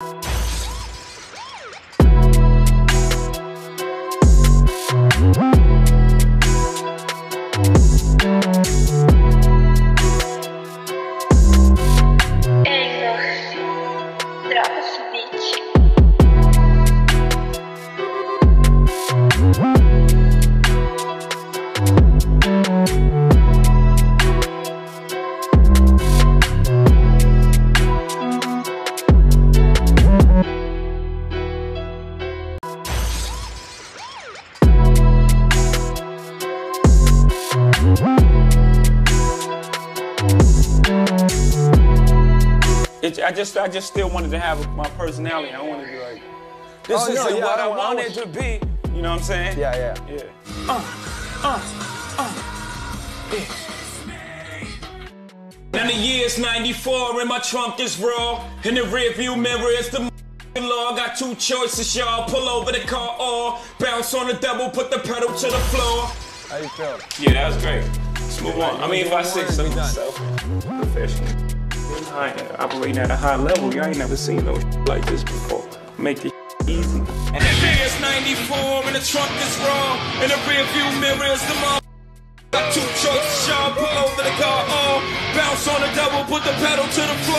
you It, I just, I just still wanted to have my personality. I wanted to be like, this Oh, is no, yeah, what I I, don't- I wanted was- to be. You know what I'm saying? Yeah, yeah. Yeah. Uh, uh, uh. Now the year's 94 and my trunk is raw. In the rear view mirror is the law. Got two choices, y'all. Pull over the car or bounce on the double, put the pedal to the floor. How you feel? Yeah, that was great. Let's move on. I mean, if I say One so High, operating at a high level, y'all ain't never seen no like this before. Make this easy. And the year's 94 and the trunk is raw. In the rear view mirror is the mom. Got two choices, y'all. Pull over the car or bounce on the double, put the pedal to the floor.